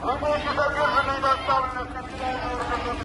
Hukuk-u gözünün göstermesi